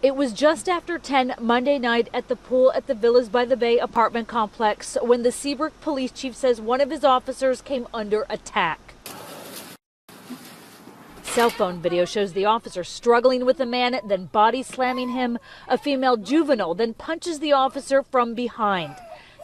It was just after 10 Monday night at the pool at the Villas by the Bay apartment complex when the Seabrook police chief says one of his officers came under attack. Cell phone video shows the officer struggling with a man, then body slamming him. A female juvenile then punches the officer from behind.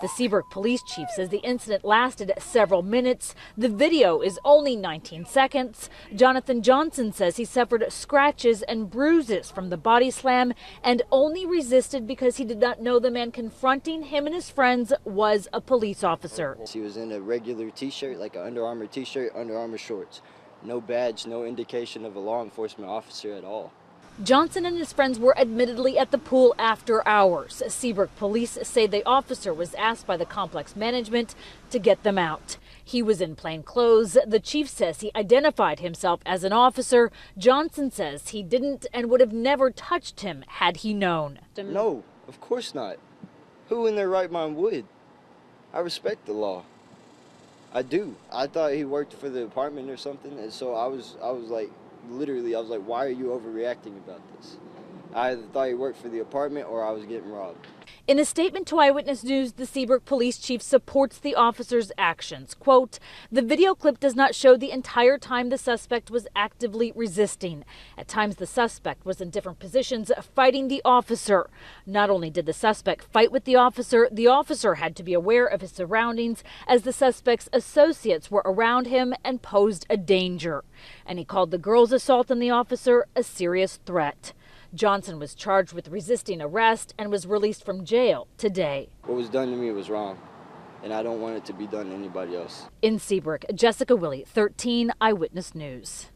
The Seabrook police chief says the incident lasted several minutes. The video is only 19 seconds. Jonathan Johnson says he suffered scratches and bruises from the body slam and only resisted because he did not know the man confronting him and his friends was a police officer. He was in a regular t-shirt, like an Under Armour t-shirt, Under Armour shorts. No badge, no indication of a law enforcement officer at all. Johnson and his friends were admittedly at the pool after hours. Seabrook police say the officer was asked by the complex management to get them out. He was in plain clothes. The chief says he identified himself as an officer. Johnson says he didn't and would have never touched him had he known. No, of course not. Who in their right mind would? I respect the law. I do. I thought he worked for the apartment or something, and so I was I was like literally, I was like, why are you overreacting about this? I either thought he worked for the apartment or I was getting robbed. In a statement to Eyewitness News, the Seabrook police chief supports the officer's actions. Quote, the video clip does not show the entire time the suspect was actively resisting. At times, the suspect was in different positions fighting the officer. Not only did the suspect fight with the officer, the officer had to be aware of his surroundings as the suspect's associates were around him and posed a danger. And he called the girl's assault on the officer a serious threat. Johnson was charged with resisting arrest and was released from jail today. What was done to me was wrong, and I don't want it to be done to anybody else. In Seabrook, Jessica Willey, 13 Eyewitness News.